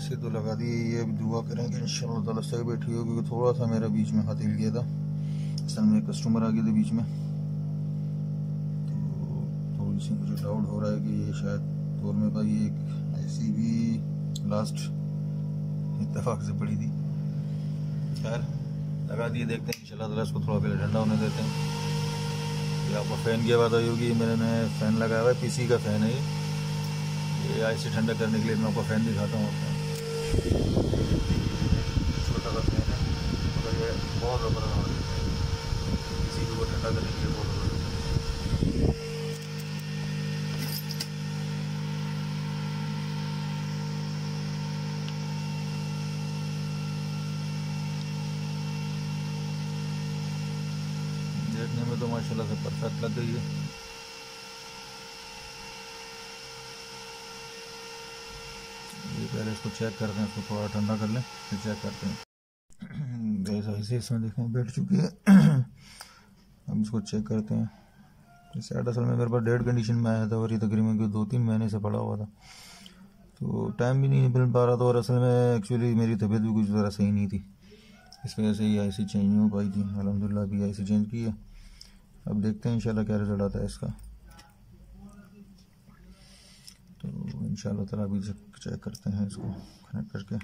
से तो लगा दी ये भी दुआ करें कि ताला सही बैठी हो, क्योंकि थोड़ा सा मेरा बीच में हाथ हिल गया था। असल में कस्टमर आ गए थे बीच में। तो थोड़ी सी मुझे डाउट हो रहा है कि ये शायद तौर में भाई एक ऐसी भी लास्ट इतफाक से पड़ी थी। खैर, लगा दिए, देखते हैं, इंशाल्लाह इसको थोड़ा पहले ठंडा होने देते हैं। आपको फ़ैन की आवाज़ आई होगी मैंने फ़ैन लगाया हुआ है पीसी का फ़ैन है ये। ये ऐसे ठंडा करने के लिए मैं आपको फ़ैन दिखाता हूँ। छोटा सा फ़ैन है, मगर ये बहुत ज़बरदस्त किसी को ठंडा करने के लिए बहुत देखने में तो माशाल्लाह से परफेक्ट लग गई है ये पहले इसको चेक करते हैं इसको थोड़ा ठंडा कर लें, फिर चेक करते हैं। ऐसे इसमें देखें बैठ चुकी है। अब इसको चेक करते हैं। सेट असल में मेरे पास डेड कंडीशन में आया था और ये तकरीबन दो तीन महीने से पड़ा हुआ था। तो टाइम भी नहीं मिल पा रहा था और असल में एक्चुअली मेरी तबीयत भी कुछ ज़रा सही नहीं थी। इस वजह से ये आईसी चेंज नहीं हो पाई थी। अलहमदिल्ला अभी आई चेंज की है। अब देखते हैं इंशाल्लाह क्या रिज़ल्ट आता है इसका। तो इंशाल्लाह तला अभी चेक करते हैं इसको कनेक्ट करके।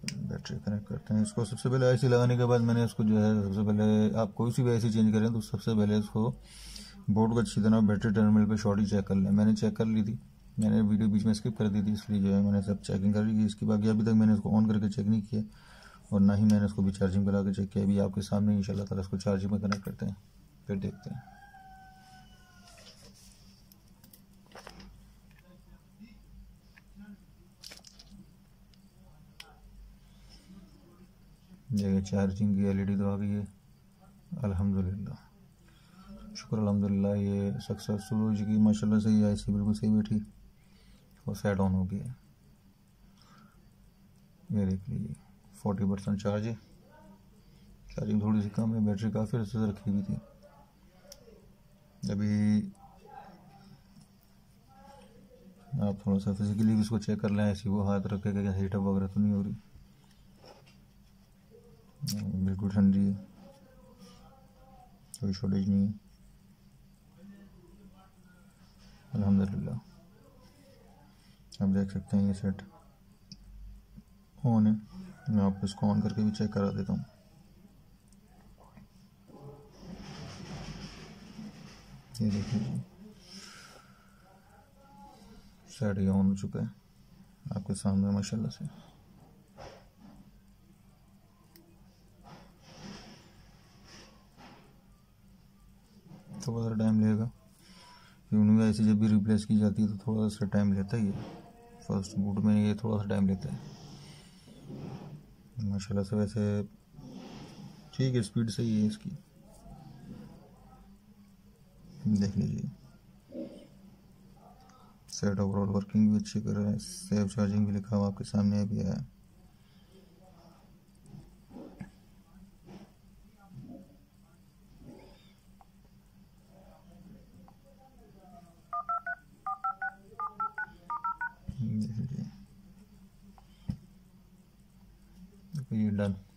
बैटरी कनेक्ट करते हैं इसको। सबसे पहले ऐसी लगाने के बाद मैंने इसको जो है, सबसे पहले आप कोई सी भी ऐसी चेंज करें तो सबसे पहले इसको बोर्ड को अच्छी तरह बैटरी टर्मिनल पे शॉर्ट ही चेक कर लें। मैंने चेक कर ली थी। मैंने वीडियो बीच में स्किप कर दी थी, इसलिए जो है मैंने सब चेकिंग कर ली थी। इसकी बाकी अभी तक मैंने इसको ऑन करके चेक नहीं किया और ना ही मैंने इसको भी चार्जिंग पर के चेक किया। अभी आपके सामने इंशाल्लाह ताला इसको चार्जिंग में कनेक्ट करते हैं। फिर देखते हैं। देखिए चार्जिंग की एलईडी तो आ गई है अल्हम्दुलिल्लाह। शुक्र अल्हम्दुलिल्लाह, ये सक्सेसफुल हो चुकी माशाल्लाह से ये ऐसी बिल्कुल सही बैठी। और सेट ऑन हो गया। ये देख लीजिए फोर्टी परसेंट चार्ज है। चार्जिंग थोड़ी सी कम है बैटरी काफ़ी अच्छे से रखी हुई थी। अभी आप थोड़ा सा फिजिकली इसको चेक कर लें, ऐसी वो हाथ रख के क्या हीटअप वगैरह तो नहीं हो रही। बिल्कुल ठंडी है कोई शॉर्टेज नहीं। है अल्हम्दुलिल्लाह देख सकते हैं ये सेट ऑन है। मैं आपको इसको ऑन करके भी चेक करा देता हूँ। ये देख लीजिए सेट ये ऑन हो चुका है। आपके सामने माशाल्लाह से। थोड़ा सा टाइम लगेगा यूनिक ऐसी जब भी रिप्लेस की जाती है तो थोड़ा सा टाइम लेता ही है। फ़र्स्ट बूट में ये थोड़ा सा टाइम लेता है। माशाल्लाह से वैसे ठीक है स्पीड सही है इसकी। देख लीजिए। सेट ओवरऑल वर्किंग भी अच्छी कर रहा है। सेव चार्जिंग भी लिखा हुआ आपके सामने अभी आया। ये done.